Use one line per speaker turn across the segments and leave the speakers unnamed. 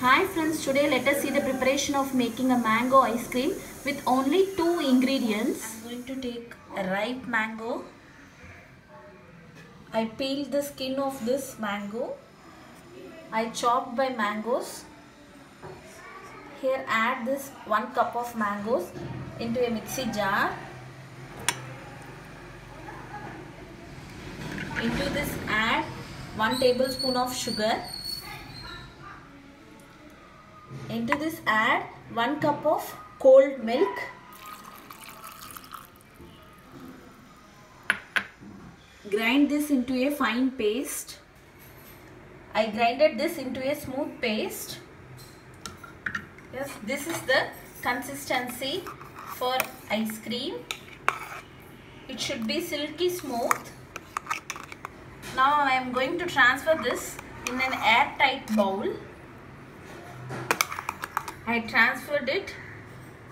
Hi friends, today let us see the preparation of making a mango ice cream with only two ingredients. I'm going to take a ripe mango. I peeled the skin of this mango. I chopped by mangoes. Here add this 1 cup of mangoes into a mixie jar. Into this add 1 tablespoon of sugar. Into this add 1 cup of cold milk. Grind this into a fine paste. I grinded this into a smooth paste. Yes, this is the consistency for ice cream. It should be silky smooth. Now I am going to transfer this in an airtight bowl. I transferred it.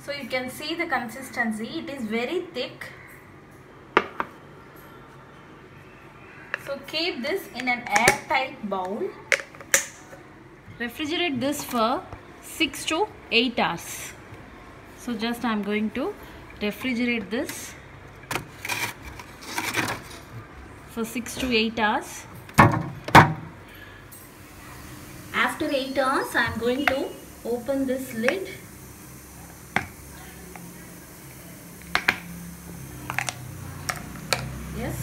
So you can see the consistency. It is very thick. So keep this in an airtight bowl. Refrigerate this for 6 to 8 hours. So just I am going to refrigerate this for 6 to 8 hours. After 8 hours I am going to open this lid. Yes.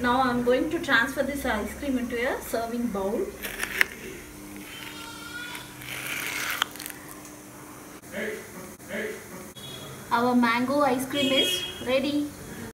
Now I'm going to transfer this ice cream into a serving bowl. Our mango ice cream is ready